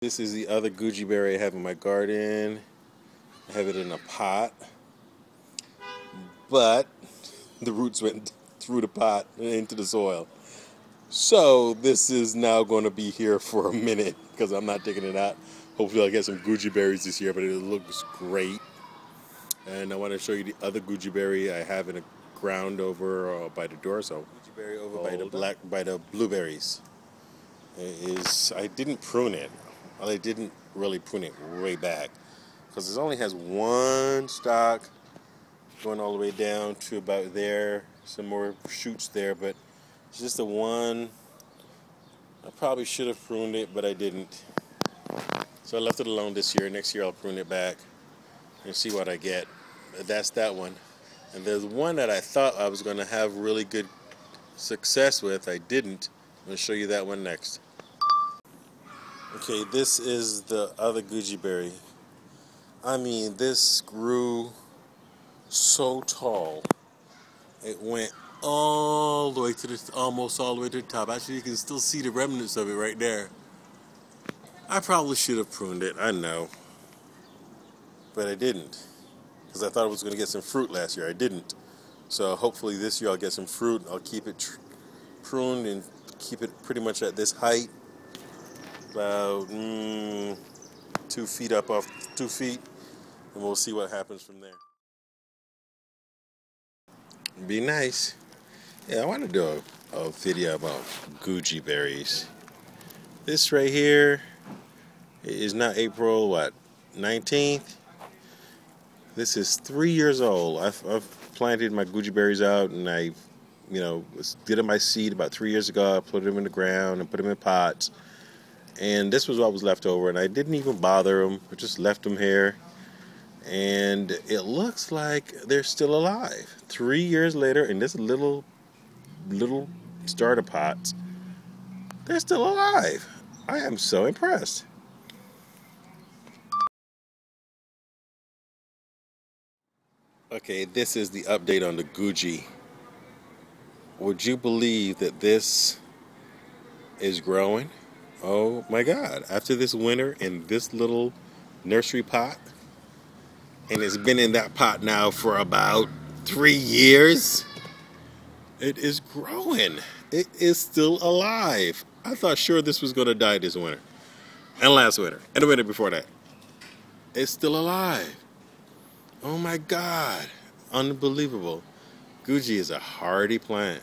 This is the other goji berry I have in my garden. I have it in a pot. But the roots went through the pot and into the soil. So this is now going to be here for a minute because I'm not taking it out. Hopefully I'll get some goji berries this year, but it looks great. And I want to show you the other goji berry I have in a ground over uh, by the door. So goji berry over by the black by the blueberries. It is I didn't prune it. Well, I didn't really prune it way back because it only has one stalk going all the way down to about there. Some more shoots there, but it's just the one. I probably should have pruned it, but I didn't. So I left it alone this year. Next year I'll prune it back and see what I get. That's that one. And there's one that I thought I was going to have really good success with. I didn't. I'm going to show you that one next. Okay, this is the other goji berry. I mean, this grew so tall. It went all the way to the almost all the way to the top. Actually, you can still see the remnants of it right there. I probably should have pruned it. I know, but I didn't because I thought I was going to get some fruit last year. I didn't. So hopefully this year I'll get some fruit. I'll keep it pruned and keep it pretty much at this height about mm, two feet up off two feet, and we'll see what happens from there. Be nice. Yeah, I want to do a, a video about Goji berries. This right here is not April what 19th. This is three years old. I've, I've planted my Goji berries out, and I, you know, did my seed about three years ago. I put them in the ground and put them in pots and this was what was left over and I didn't even bother them I just left them here. And it looks like they're still alive. Three years later in this little little starter pots they're still alive. I am so impressed. Okay this is the update on the goji would you believe that this is growing Oh my God. After this winter in this little nursery pot, and it's been in that pot now for about three years, it is growing. It is still alive. I thought sure this was going to die this winter, and last winter, and the winter before that. It's still alive. Oh my God. Unbelievable. Goji is a hardy plant.